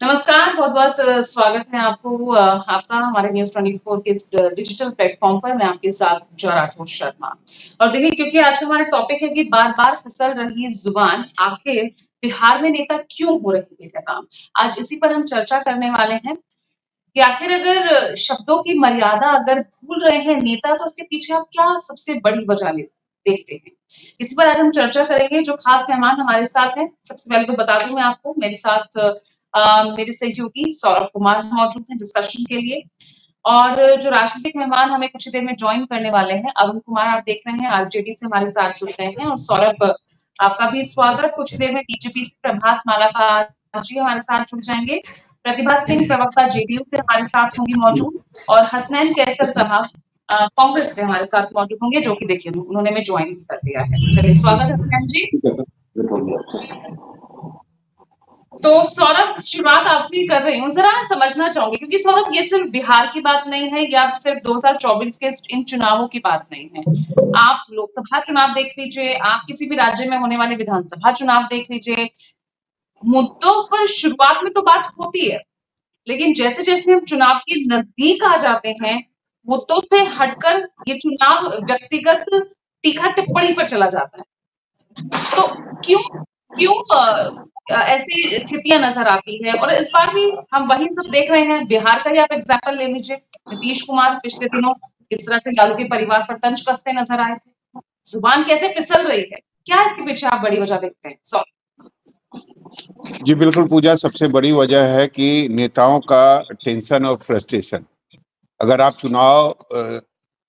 नमस्कार बहुत बहुत स्वागत है आपको आपका, हमारे न्यूज़ 24 के डिजिटल प्लेटफॉर्म पर मैं आपके साथ राठौर शर्मा। और देखिए, क्योंकि आज हमारा टॉपिक है कि बार बार फिसल रही ज़ुबान, आखिर बिहार में नेता क्यों हो रही है काम आज इसी पर हम चर्चा करने वाले हैं कि आखिर अगर शब्दों की मर्यादा अगर भूल रहे हैं नेता तो उसके पीछे आप क्या सबसे बड़ी वजह देखते हैं। इस पर आज हम चर्चा करेंगे जो खास मेहमान हमारे साथ हैं। सबसे पहले तो बता दूँ मैं आपको, मेरे साथ मेरे सहयोगी सौरभ कुमार मौजूद हैं डिस्कशन के लिए। और जो राजनीतिक मेहमान हमें कुछ देर में ज्वाइन करने वाले हैं, अरुण कुमार आप देख रहे हैं आरजेडी से हमारे साथ जुड़ गए हैं। और सौरभ, आपका भी स्वागत। कुछ देर में बीजेपी से प्रभात माला का जी हमारे साथ जुड़ जाएँगे। प्रतिभा सिंह, प्रवक्ता जेडीयू से हमारे साथ होंगी मौजूद। और हसनैन कैसर साहब कांग्रेस से हमारे साथ मौजूद होंगे, जो कि देखिए, उन्होंने ज्वाइन कर दिया है। चलिए, स्वागत हसनैन जी। तो सौरभ, शुरुआत आपसे ही कर रही हूँ। जरा समझना चाहूँगी, क्योंकि सौरभ, ये सिर्फ़ बिहार की बात नहीं है, या सिर्फ़ 2024 के इन चुनावों की बात नहीं है। आप लोकसभा चुनाव देख लीजिए, आप किसी भी राज्य में होने वाले विधानसभा चुनाव देख लीजिए। मुद्दों पर शुरुआत में तो बात होती है, लेकिन जैसे जैसे हम चुनाव के नज़दीक आ जाते हैं, मुद्दों से हटकर ये चुनाव व्यक्तिगत टीका टिप्पणी पर चला जाता है। तो क्यों क्यों ऐसी स्थितियाँ नज़र आती है? और इस बार भी हम वही सब देख रहे हैं। बिहार का ही आप एग्ज़ाम्पल ले लीजिए। नीतीश कुमार पिछले दिनों किस तरह से लालू के परिवार पर तंज कसते नज़र आए थे। ज़ुबान कैसे फिसल रही है? क्या इसके पीछे आप बड़ी वजह देखते हैं? सॉरी जी, बिल्कुल पूजा, सबसे बड़ी वजह है कि नेताओं का टेंशन और फ्रस्ट्रेशन। अगर आप चुनाव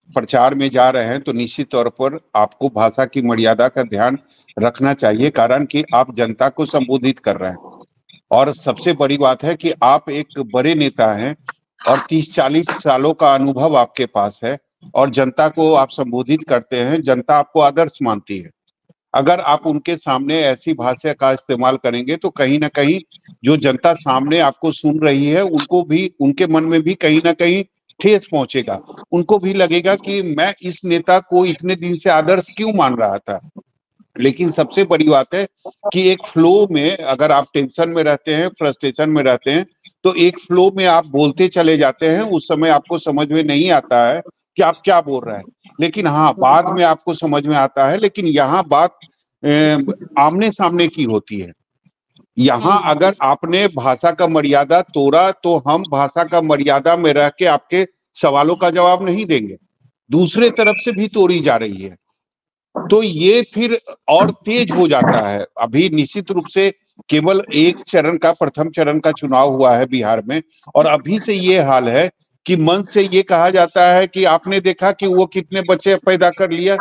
प्रचार में जा रहे हैं तो निश्चित तौर पर आपको भाषा की मर्यादा का ध्यान रखना चाहिए, कारण कि आप जनता को संबोधित कर रहे हैं। और सबसे बड़ी बात है कि आप एक बड़े नेता हैं और 30-40 सालों का अनुभव आपके पास है और जनता को आप संबोधित करते हैं, जनता आपको आदर्श मानती है। अगर आप उनके सामने ऐसी भाषा का इस्तेमाल करेंगे तो कहीं ना कहीं जो जनता सामने आपको सुन रही है, उनको भी, उनके मन में भी कहीं ना कहीं ठेस पहुंचेगा। उनको भी लगेगा कि मैं इस नेता को इतने दिन से आदर्श क्यों मान रहा था? लेकिन सबसे बड़ी बात है कि एक फ्लो में अगर आप टेंशन में रहते हैं फ्रस्ट्रेशन में रहते हैं तो एक फ्लो में आप बोलते चले जाते हैं उस समय आपको समझ में नहीं आता है कि आप क्या बोल रहे हैं। लेकिन हाँ बाद में आपको समझ में आता है लेकिन यहाँ बात आमने सामने की होती है। यहाँ अगर आपने भाषा का मर्यादा तोड़ा तो हम भाषा का मर्यादा में रह के आपके सवालों का जवाब नहीं देंगे। दूसरे तरफ़ से भी तोड़ी जा रही है। तो ये फिर और तेज हो जाता है। अभी निश्चित रूप से केवल एक चरण का, प्रथम चरण का चुनाव हुआ है बिहार में और अभी से ये हाल है कि मन से ये कहा जाता है कि आपने देखा कि वो कितने बच्चे पैदा कर लिया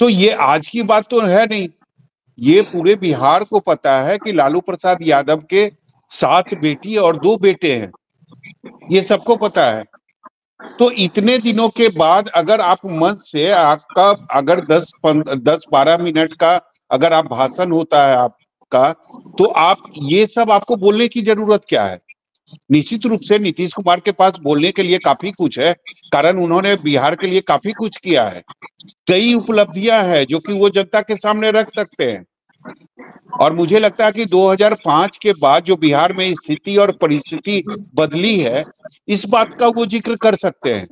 तो ये आज की बात तो है नहीं। ये पूरे बिहार को पता है कि लालू प्रसाद यादव के सात बेटी और दो बेटे हैं। ये सबको पता है। तो इतने दिनों के बाद अगर आप मंच से आपका, अगर 10 दस बारह मिनट का अगर आप भाषण होता है आपका तो आप ये सब आपको बोलने की ज़रूरत क्या है? निश्चित रूप से नीतीश कुमार के पास बोलने के लिए काफ़ी कुछ है, कारण उन्होंने बिहार के लिए काफ़ी कुछ किया है। कई उपलब्धियाँ हैं जो कि वो जनता के सामने रख सकते हैं। और मुझे लगता है कि 2005 के बाद जो बिहार में स्थिति और परिस्थिति बदली है, इस बात का वो ज़िक्र कर सकते हैं।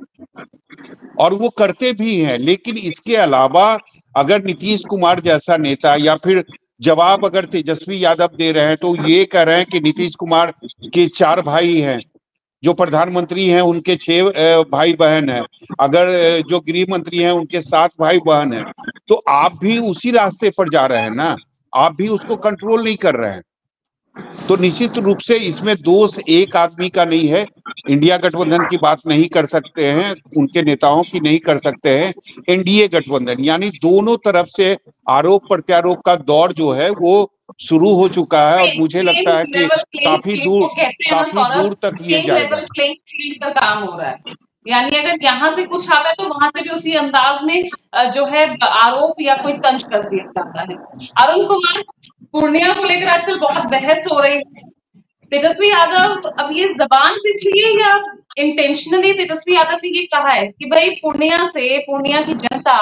और वो करते भी हैं, लेकिन इसके अलावा अगर नीतीश कुमार जैसा नेता या फिर जवाब अगर तेजस्वी यादव दे रहे हैं तो ये कह रहे हैं कि नीतीश कुमार के चार भाई हैं, जो प्रधानमंत्री हैं, उनके छह भाई बहन हैं। अगर जो गृह मंत्री हैं, उनके सात भाई बहन हैं। तो आप भी उसी रास्ते पर जा रहे हैं ना? आप भी उसको कंट्रोल नहीं कर रहे हैं। तो निश्चित रूप से इसमें दोष एक आदमी का नहीं है। इंडिया गठबंधन की बात नहीं कर सकते हैं उनके नेताओं की नहीं कर सकते हैं एनडीए गठबंधन। यानी दोनों तरफ़ से आरोप प्रत्यारोप का दौर जो है वो शुरू हो चुका है और मुझे लगता है कि काफ़ी दूर काफ़ी दूर तक ये जाएगा। काम हो रहा है। यानी अगर यहाँ से कुछ आता है तो वहाँ से भी उसी अंदाज में जो है, आरोप या कोई तंज कर दिया जाता है। अरुण कुमार, पूर्णिया को लेकर आजकल बहुत बहस हो रही है। तेजस्वी यादव अब ये जबान से थी या इंटेंशनली तेजस्वी यादव ने ये कहा है कि भाई पूर्णिया से, पूर्णिया की जनता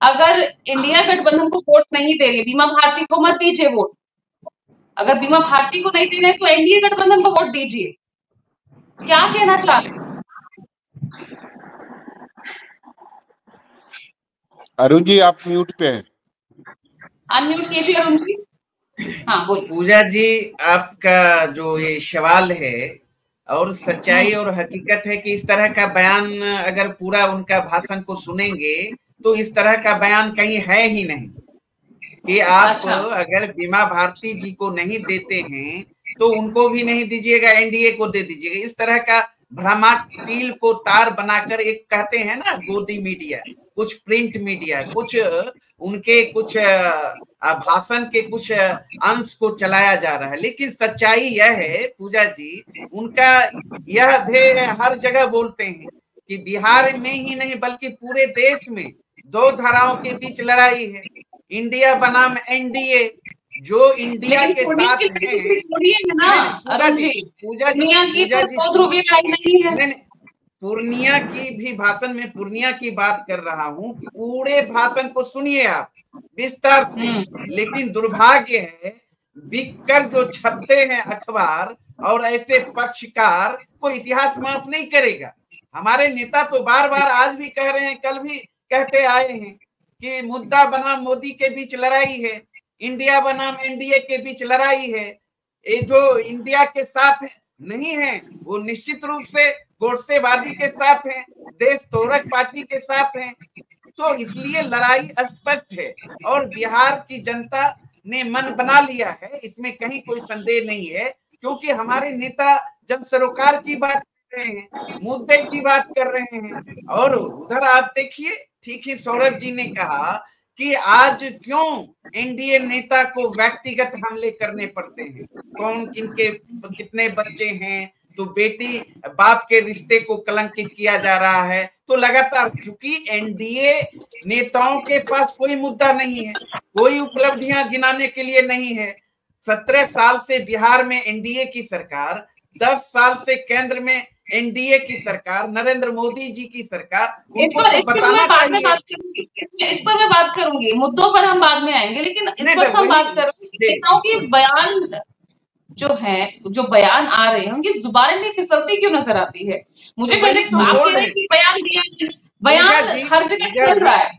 अगर इंडिया गठबंधन को वोट नहीं दे रही, बीमा भारती को मत दीजिए वोट। अगर बीमा भारती को नहीं देना है तो एनडीए गठबंधन को वोट दीजिए। क्या कहना चाह रहे अरुण जी आप म्यूट पे हैं। अनम्यूट कीजिए अरुण जी। हाँ बोलिए। पूजा जी आपका जो ये सवाल है और सच्चाई और हकीकत है कि इस तरह का बयान अगर पूरा उनका भाषण को सुनेंगे तो इस तरह का बयान कहीं है ही नहीं। कि आप अच्छा। अगर बीमा भारती जी को नहीं देते हैं तो उनको भी नहीं दीजिएगा एनडीए को दे दीजिएगा। इस तरह का भ्रमातील को तार बनाकर एक कहते हैं ना, गोदी मीडिया, कुछ प्रिंट मीडिया, कुछ, उनके कुछ भाषण के कुछ अंश को चलाया जा रहा है। लेकिन सच्चाई यह है, पूजा जी, उनका यह ध्येय हर जगह बोलते हैं कि बिहार में ही नहीं, बल्कि पूरे देश में दो धाराओं के बीच लड़ाई है। इंडिया बनाम एनडीए जो इंडिया के साथ है पूजा जी पूजा जी पूर्णिया की भी भाषण में पूर्णिया की बात कर रहा हूँ पूरे भाषण को सुनिए आप विस्तार से। हम्म। लेकिन दुर्भाग्य है बिककर जो छपते हैं अखबार और ऐसे पक्षकार को इतिहास माफ़ नहीं करेगा। हमारे नेता तो बार बार आज भी कह रहे हैं कल भी कहते आए हैं कि मुद्दा बना मोदी के बीच लड़ाई है। इंडिया बनाम एनडीए के बीच लड़ाई है। ये जो इंडिया के साथ नहीं है, वो निश्चित रूप से गोडसेवादी के साथ हैं, देश तोरक पार्टी के साथ हैं। तो इसलिए लड़ाई स्पष्ट है और बिहार की जनता ने मन बना लिया है, इसमें कहीं कोई संदेह नहीं है, क्योंकि हमारे नेता जन सरोकार की बात कर रहे हैं, मुद्दे की बात कर रहे हैं। और उधर आप देखिए, ठीक ही सौरभ जी ने कहा कि आज क्यों एनडीए नेता को व्यक्तिगत हमले करने पड़ते हैं? कौन किनके, कितने बच्चे हैं? तो बेटी, बाप के रिश्ते को कलंकित किया जा रहा है। तो लगातार, चूँकि एनडीए नेताओं के पास कोई मुद्दा नहीं है, कोई उपलब्धियाँ गिनाने के लिए नहीं है, सत्रह साल से बिहार में एनडीए की सरकार, दस साल से केंद्र में एनडीए की सरकार नरेंद्र मोदी जी की सरकार इस उनको पर इस पर बताना मैं बाद में चाहिए। बात करूँगी। इस पर मैं बात करूँगी। मुद्दों पर हम बाद में आएँगे लेकिन इस पर हम बात करेंगे बयान जो है जो बयान आ रहे हैं उनकी ज़ुबान में फिसलती क्यों नज़र आती है? मुझे तो पहले तो बयान दिया बयान हर जगह चल रहा है।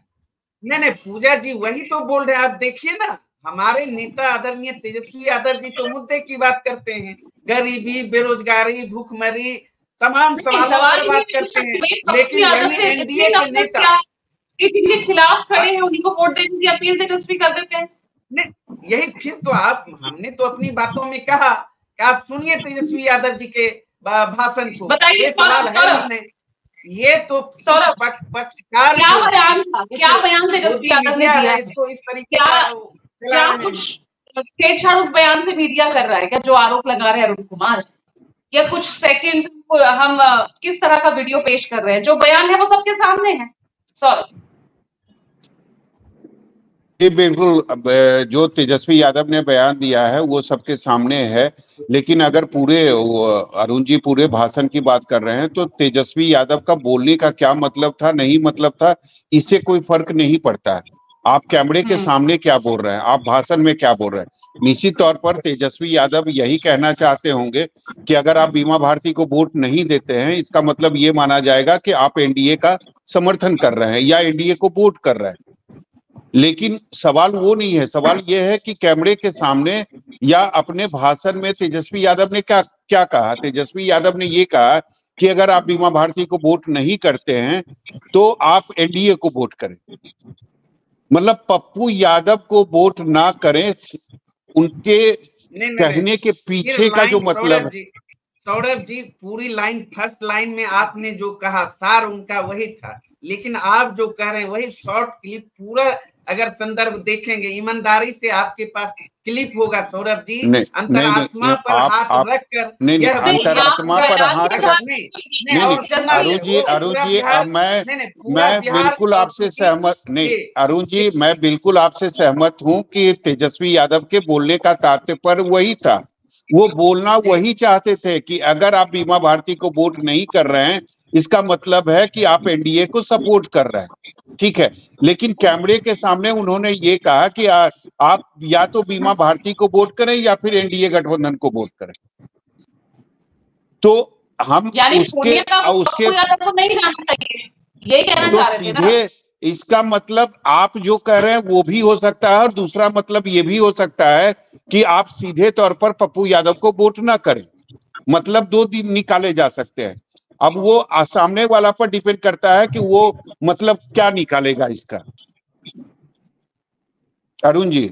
नहीं नहीं पूजा जी वही तो बोल रहे हैं। आप देखिए ना हमारे नेता आदरणीय तेजस्वी यादव जी तो मुद्दे की बात करते हैं। गरीबी बेरोजगारी भूखमरी तमाम सवालों पर बात करते हैं। लेकिन एनडीए के नेता क्या- कि जिनके खिलाफ खड़े हैं उन्हीं को वोट देने की अपील तेजस्वी कर देते हैं। नहीं यही फिर तो आप हमने तो अपनी बातों में कहा कि आप सुनिए तेजस्वी यादव जी के भाषण को। बताइए, ये सवाल है। हमने। ये तो पक- पक्षकार क्या बयान था? क्या बयान तेजस्वी यादव ने दिया इसको इस तरीके क्या कुछ छेड़छाड़ उस बयान से मीडिया कर रहा है क्या जो आरोप लगा रहे हैं अरुण कुमार? या कुछ सेकंड हम किस तरह का वीडियो पेश कर रहे हैं? जो बयान है वो सबके सामने है। सौरभ जी, बिल्कुल जो तेजस्वी यादव ने बयान दिया है, वो सबके सामने है। लेकिन अगर पूरे अरुण जी पूरे भाषण की बात कर रहे हैं तो तेजस्वी यादव का बोलने का क्या मतलब था, नहीं मतलब था, इससे कोई फ़र्क नहीं पड़ता। है आप कैमरे के हम्म। सामने क्या बोल रहे हैं? आप भाषण में क्या बोल रहे हैं? निश्चित तौर पर तेजस्वी यादव यही कहना चाहते होंगे कि अगर आप बीमा भारती को वोट नहीं देते हैं इसका मतलब ये माना जाएगा कि आप एनडीए का समर्थन कर रहे हैं या एनडीए को वोट कर रहे हैं। लेकिन सवाल वो नहीं है। सवाल ये है कि कैमरे के सामने या अपने भाषण में तेजस्वी यादव ने क्या क्या कहा? तेजस्वी यादव ने ये कहा कि अगर आप बीमा भारती को वोट नहीं करते हैं तो आप एनडीए को वोट करें। मतलब पप्पू यादव को वोट ना करें उनके नहीं, नहीं, कहने के पीछे का जो मतलब जी सौरभ जी पूरी लाइन फ़र्स्ट लाइन में आपने जो कहा सार उनका वही था। लेकिन आप जो कह रहे हैं वही शॉर्ट क्लिप पूरा अगर संदर्भ देखेंगे ईमानदारी से आपके पास क्लिप होगा सौरभ जी। अंतरात्मा पर हाथ आप- रख कर नहीं नहीं अंतरात्मा पर हाथ रख नहीं अरुण जी अरुण जी मैं मैं बिल्कुल आपसे सहमत नहीं अरुण जी मैं बिल्कुल आपसे सहमत हूँ कि तेजस्वी यादव के बोलने का तात्पर्य वही था। वो बोलना वही चाहते थे कि अगर आप बीमा भारती को वोट नहीं कर रहे हैं इसका मतलब है कि आप एनडीए को सपोर्ट कर रहे हैं। ठीक है। लेकिन कैमरे के सामने उन्होंने ये कहा कि आ, आप या तो बीमा भारती को वोट करें या फिर एनडीए गठबंधन को वोट करें। तो हम उसके उसके जाना यही कहना तो सीधे इसका मतलब आप जो कह रहे हैं वो भी हो सकता है और दूसरा मतलब ये भी हो सकता है कि आप सीधे तौर पर पप्पू यादव को वोट ना करें। मतलब दो दिन निकाले जा सकते हैं। अब वो सामने वाला पर डिपेंड करता है कि वो मतलब क्या निकालेगा इसका। अरुण जी।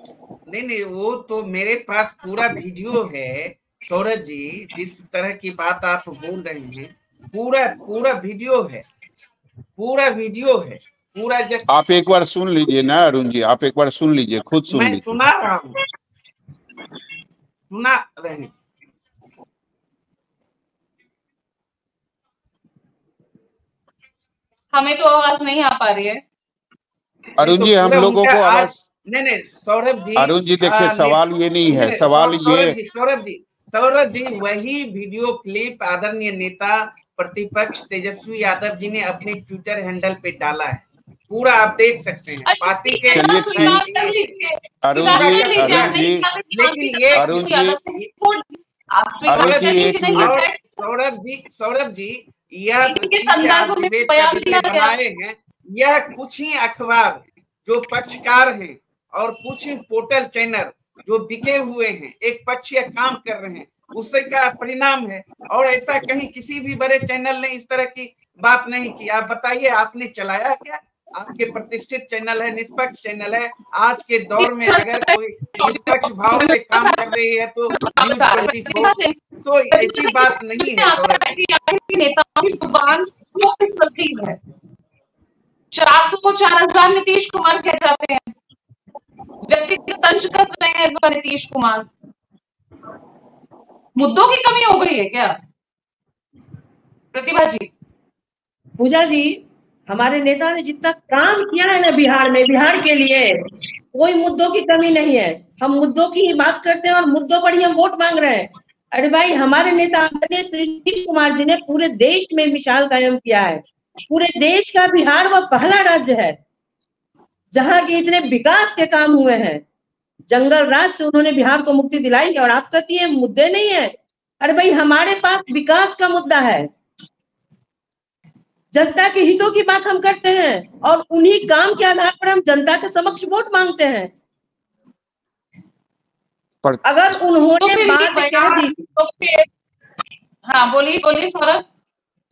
नहीं नहीं वो तो मेरे पास पूरा वीडियो है सौरभ जी जिस तरह की बात आप बोल रहे हैं पूरा पूरा वीडियो है पूरा वीडियो है पूरा जब आप एक बार सुन लीजिए ना अरुण जी आप एक बार सुन लीजिए खुद सुन मैं सुना रहा हूँ। सुना रहे हमें तो आवाज़ नहीं आ पा रही है अरुण तो जी हम लोगों को आज- आवाज़ नहीं नहीं सौरभ जी अरुण जी देखिए सवाल ये नहीं है सवाल ये सौरभ जी सौरभ जी वही वीडियो क्लिप आदरणीय नेता प्रतिपक्ष तेजस्वी यादव जी ने अपने ट्विटर हैंडल पे डाला है पूरा आप देख सकते हैं पार्टी के चलिए। अरुण जी अरुण जी लेकिन ये- अरुण जी- अरुण जी। सौरभ जी सौरभ जी यह। बनाए हैं यह कुछ ही अखबार जो पक्षकार हैं और कुछ ही पोर्टल चैनल जो बिके हुए हैं एक पक्षीय काम कर रहे हैं। उससे क्या परिणाम है और ऐसा कहीं किसी भी बड़े चैनल ने इस तरह की बात नहीं की। आप बताइए आपने चलाया क्या? आपके प्रतिष्ठित चैनल है निष्पक्ष चैनल है। आज के दौर में अगर कोई निष्पक्ष भाव से काम कर रही है तो न्यूज़ ट्वेंटी फोर तो ऐसी बात नहीं है। की है। चार सौ चार हज़ार नीतीश कुमार कह जाते हैं। व्यक्तिगत तंज कस रहे हैं इस बार नीतीश कुमार। मुद्दों की कमी हो गई है क्या? प्रतिभा जी। पूजा जी हमारे नेता ने जितना काम किया है ना बिहार में, बिहार के लिए, कोई मुद्दों की कमी नहीं है। हम मुद्दों की ही बात करते हैं और मुद्दों पर ही हम वोट मांग रहे हैं। अरे भाई, हमारे नेता श्री नीतीश कुमार जी ने पूरे देश में मिसाल कायम किया है। पूरे देश का बिहार वह पहला राज्य है, जहाँ के इतने विकास के काम हुए हैं। जंगल राज से उन्होंने बिहार को मुक्ति दिलाई और आप कहती है, मुद्दे नहीं है। अरे भाई, हमारे पास विकास का मुद्दा है। जनता के हितों की बात हम करते हैं और उन्हीं काम के आधार पर हम जनता के समक्ष वोट मांगते हैं। पर अगर तो उन्होंने ये बात कह दी तो फिर हाँ बोलिए बोलिए सौरभ।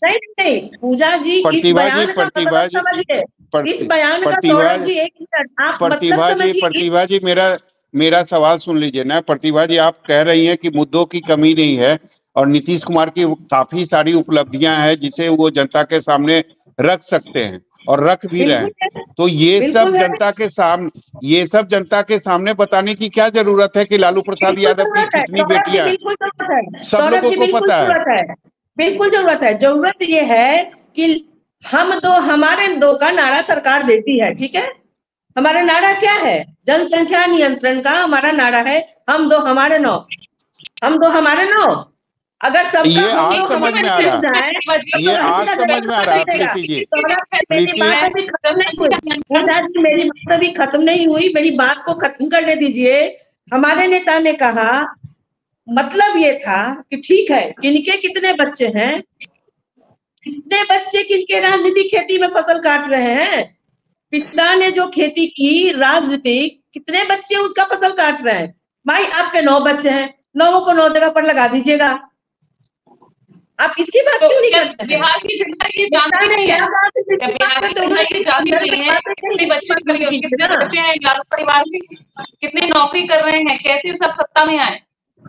नहीं नहीं पूजा जी इस प्रतिभा जी, बयान का प्रतिभा मतलब जी, समझिए इस बयान का प्रतिभा सौरभ जी एक मिनट आप मतलब प्रतिभा जी प्रतिभा जी मेरा मेरा सवाल सुन लीजिए ना। प्रतिभा जी आप कह रही हैं कि मुद्दों की कमी नहीं है। और नीतीश कुमार की काफ़ी सारी उपलब्धियाँ हैं जिसे वो जनता के सामने रख सकते हैं और रख भी रहे हैं। तो ये सब जनता के सामने ये सब जनता के सामने बताने की क्या ज़रूरत है कि लालू प्रसाद यादव की कितनी बेटियाँ सब लोगों को पता। है। बिल्कुल ज़रूरत है। ज़रूरत ये है कि हम दो हमारे दो का नारा सरकार देती है ठीक है? हमारा नारा क्या है? जनसंख्या नियंत्रण का हमारा नारा है। हम दो हमारे नौ। हम दो हमारे नौ। अगर सबका ये आज समझ में आ रहा है। तो ये आज समझ में आ रहा है प्रीति जी मेरी प्रीति- बात अभी खत्म नहीं हुई मेरी बात अभी खत्म नहीं हुई मेरी बात को खत्म करने दीजिए हमारे नेता ने कहा मतलब ये था कि ठीक है किनके कितने बच्चे हैं कितने बच्चे किनके राजनीतिक खेती में फ़सल काट रहे हैं पिता ने जो खेती की राजनीतिक कितने बच्चे उसका फ़सल काट रहे हैं भाई आपके नौ बच्चे हैं नौ को नौ जगह पर लगा दीजिएगा आप इसकी बात तो क्यों नहीं करते? बिहार की जनता ये जानती नहीं है? बिहार की जनता ये जानती नहीं है? कितने रहे हैं, कितने बच्चे हैं? लालू परिवार में कितने नौकरी कर रहे हैं? कैसे सब सत्ता में आए?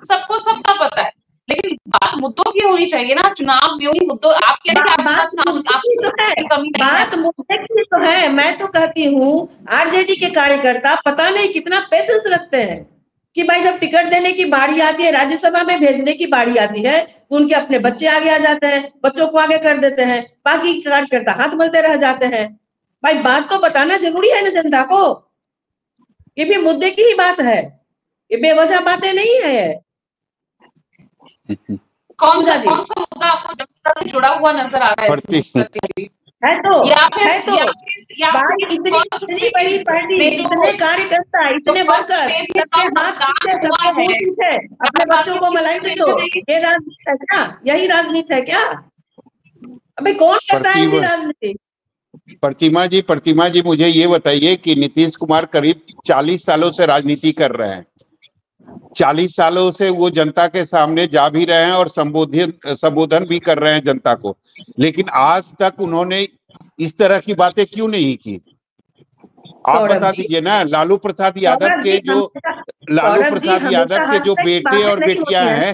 सबको सबका पता है। लेकिन बात मुद्दों की होनी चाहिए ना। चुनाव में ही मुद्दों आप कह रहे बात आपके तो। बात मुद्दे की तो है। मैं तो कहती हूँ आरजेडी के कार्यकर्ता पता नहीं कितना पेशेंस रखते हैं। कि भाई जब टिकट देने की बारी आती है राज्यसभा में भेजने की बारी आती है तो उनके अपने बच्चे आगे आ जाते हैं बच्चों को आगे कर देते हैं बाकी कार्यकर्ता हाथ मलते रह जाते हैं। भाई बात तो बताना ज़रूरी है ना जनता को। ये भी मुद्दे की ही बात है। ये बेवजह बातें नहीं है। कौन सा जी। कौन सा मुद्दा आपको जनता से जुड़ा हुआ नज़र आ रहा है? है। तो या फिर है तो। या फिर या बात इतनी इतनी बड़ी पार्टी इतने कार्यकर्ता इतने वर्कर सबके हाथ है। अपने बच्चों को दो। ये राजनीति है क्या? यही राजनीति है क्या? अबे कौन करता है ऐसी राजनीति? प्रतिमा जी प्रतिमा जी मुझे ये बताइए कि नीतीश कुमार करीब 40 सालों से राजनीति कर रहे हैं। 40 सालों से वो जनता के सामने जा भी रहे हैं और संबोधित संबोधन भी कर रहे हैं जनता को। लेकिन आज तक उन्होंने इस तरह की बातें क्यों नहीं की? आप बता दीजिए ना लालू प्रसाद यादव के जो लालू प्रसाद यादव के जो बेटे और बेटियाँ हैं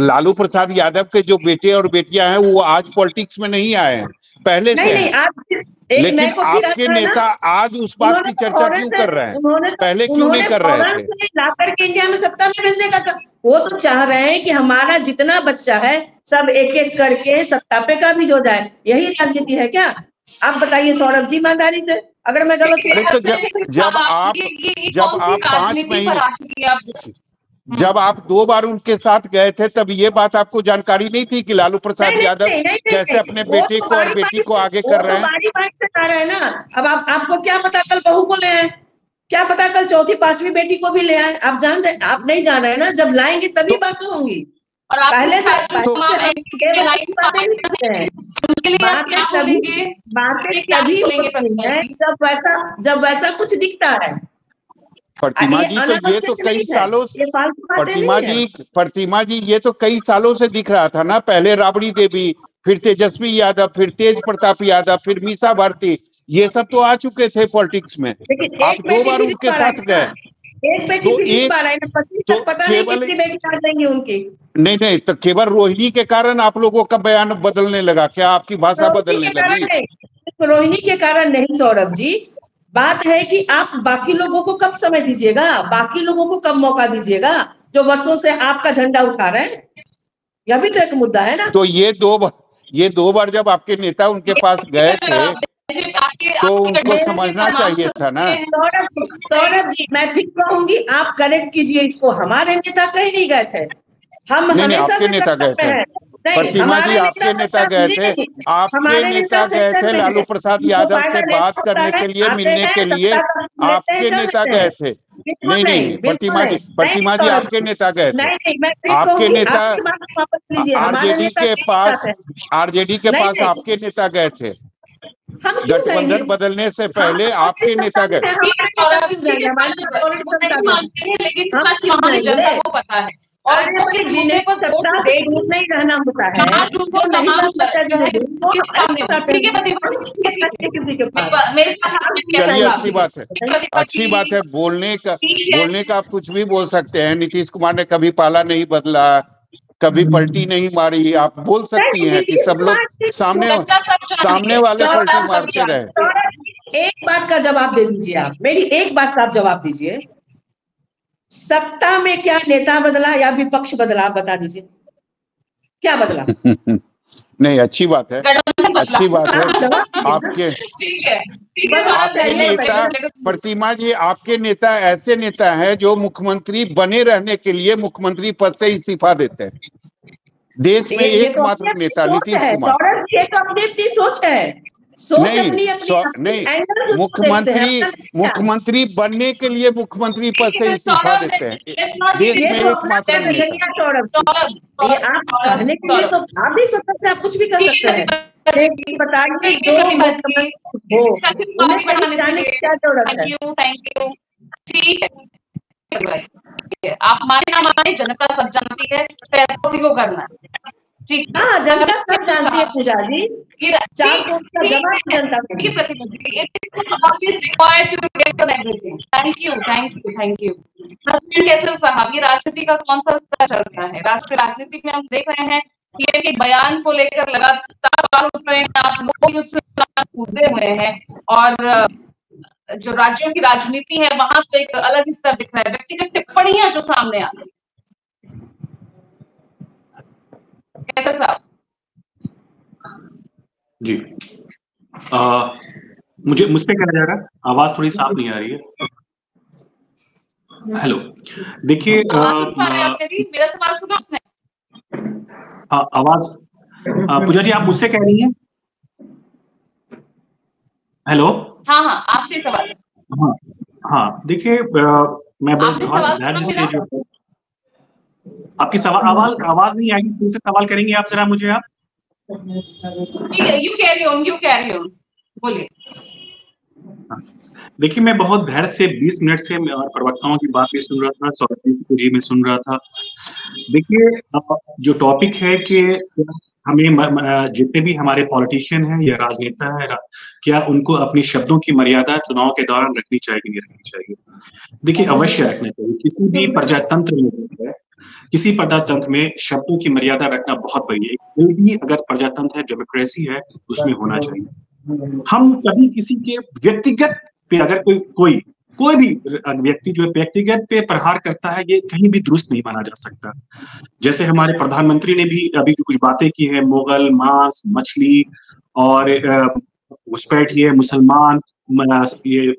लालू प्रसाद यादव के जो बेटे और बेटियाँ हैं वो आज पॉलिटिक्स में नहीं आए हैं पहले से नहीं लेकिन आपके नेता आज उस बात की तो चर्चा क्यों कर रहे हैं? तो- पहले क्यों नहीं कर रहे थे? से ला करके इंडिया में सत्ता में भेजने का वो तो चाह रहे हैं कि हमारा जितना बच्चा है सब एक एक करके सत्ता पे काबिज हो जाए। यही राजनीति है क्या? आप बताइए सौरभ जी ईमानदारी से। अगर मैं गलत अरे तो जब जब आप जब आप पाँच महीने है जब आप दो बार उनके साथ गए थे तब ये बात आपको जानकारी नहीं थी कि लालू प्रसाद यादव कैसे अपने बेटे तो को और बेटी को आगे कर तो रहे हैं। बारी बारी से आ रहे हैं ना। अब आप आपको क्या पता कल बहू को ले आए। क्या पता कल चौथी पांचवी बेटी को भी ले आए। आप जान रहे आप नहीं जान रहे ना। जब लाएँगे तभी तो- बातें होंगी। और आप पहले से तो- पहले बातें हैं। आप तभी बातें तभी हैं। जब वैसा जब वैसा कुछ दिखता है। प्रतिमा जी तो ये तो कई सालों से प्रतिमा जी प्रतिमा जी ये तो कई सालों से दिख रहा था ना। पहले राबड़ी देवी फिर तेजस्वी यादव फिर तेज प्रताप यादव फिर मीसा भारती ये सब तो आ चुके थे पॉलिटिक्स में। आप दो बार उनके साथ गए। एक बेटी तो एक- तो पता नहीं कितनी बेटी आ जाएँगी उनकी। नहीं नहीं तो केवल रोहिणी के कारण आप लोगों का बयान बदलने लगा क्या आपकी भाषा बदलने लगी? रोहिणी के कारण नहीं सौरभ जी। बात है कि आप बाकी लोगों को कब समय दीजिएगा बाकी लोगों को कब मौका दीजिएगा जो वर्षों से आपका झंडा उठा रहे हैं। यह भी तो एक मुद्दा है ना। तो ये दो ये दो बार जब आपके नेता उनके पास गए थे तो उनको समझना चाहिए था ना। सौरभ सौरभ जी मैं फिर कहूँगी आप करेक्ट कीजिए इसको। हमारे नेता कहीं नहीं गए थे। हम नहीं, नहीं, आपके नेता गए थे। प्रतिमा जी आपके नेता गए थे। आपके नेता गए थे लालू प्रसाद यादव से बात करने के लिए मिलने के लिए हैं, आपके नेता गए थे। नहीं नहीं प्रतिमा जी प्रतिमा जी आपके नेता गए थे। आपके नेता आरजेडी के पास आरजेडी के पास आपके नेता गए थे? गठबंधन बदलने से पहले हाँ, आपके नेता गए नेता ऑलरेडी वो नहीं सत्ता में हैं। लेकिन को है और नहीं रहना होता है। हाँ, जो नहीं तमाम है, है, के चलिए अच्छी बात है। अच्छी बात है बोलने का बोलने का आप कुछ भी बोल सकते हैं। नीतीश कुमार ने कभी पाला नहीं बदला कभी पलटी नहीं मारी। आप बोल सकती हैं कि सब लोग सामने सामने वाले पलटी मारते रहे। एक बात का जवाब दे दीजिए आप। मेरी एक बात का आप जवाब दीजिए। सत्ता में क्या नेता बदला या विपक्ष बदला आप बता दीजिए। क्या बदला? नहीं अच्छी बात है। अच्छी बात है। आपके है। बात आपके नेता प्रतिमा जी आपके नेता ऐसे नेता हैं जो मुख्यमंत्री बने रहने के लिए मुख्यमंत्री पद से इस्तीफा देते हैं। देश में ये तो एकमात्र नेता नीतीश है, कुमार। तो अपनी अपनी सोच है। नहीं, नहीं, मुख्यमंत्री मुख्यमंत्री बनने के लिए मुख्यमंत्री पद से इस्तीफा देते हैं। देश में तो एकमात्र है, सौरभ सौरभ, ये आप कहने के लिए तो आप भी स्वतंत्र आप कुछ भी कर सकते हैं। बताइए जो मुख्यमंत्री हो उन्हें जाने की क्या ज़रूरत है? थैंक यू थैंक यू ठीक है। है, आप माने ना माने जनता सब जानती है उसी को करना। ठीक है? जनता सब जानती है पूजा जी चार को है, को है, you, thank you, thank you. Hasnain कैसर साहब ये राजनीति का कौन सा स्तर चल रहा है? राष्ट्रीय राजनीति में हम देख रहे हैं कि एक एक बयान को लेकर लगातार आप लोग कूदे हुए हैं। और जो राज्यों की राजनीति है वहाँ पे एक अलग स्तर दिख रहा है। व्यक्तिगत टिप्पणियाँ जो सामने आ रही कैसर साहब? जी। आ, मुझे मुझसे कहा जा रहा है आवाज़ थोड़ी साफ़ नहीं आ रही है। हेलो। देखिए मेरा सवाल सुना आपने। आवाज़ पूजा जी आप मुझसे कह रही हैं? हेलो। हाँ हाँ आपसे सवाल हाँ। हाँ देखिए मैं बहुत धैर्य से जो आपकी सवाल आवाज़ आवाज़ नहीं आएगी फिर से सवाल करेंगे आप जरा मुझे आप? ठीक है you carry on you carry on बोलिए। देखिए मैं बहुत धैर्य से 20 मिनट से मैं और प्रवक्ताओं की बात भी सुन रहा था सौरभ जी की भी मैं सुन रहा था। देखिए जो टॉपिक है कि हमें जितने भी हमारे पॉलिटिशियन हैं या राजनेता है क्या उनको अपनी शब्दों की मर्यादा चुनाव के दौरान रखनी चाहिए नहीं रखनी चाहिए? देखिए अवश्य रखना चाहिए। किसी भी प्रजातंत्र में किसी प्रजातंत्र में शब्दों की मर्यादा रखना बहुत बड़ी है। कोई भी अगर प्रजातंत्र है डेमोक्रेसी है उसमें होना चाहिए। हम कभी किसी के व्यक्तिगत पे अगर कोई कोई कोई भी व्यक्ति जो है व्यक्तिगत पे प्रहार करता है, ये कहीं भी दुरुस्त नहीं माना जा सकता जैसे हमारे प्रधानमंत्री ने भी अभी जो कुछ बातें की है, मुगल, मांस, मछली और घुसपैठ, ये मुसलमान ये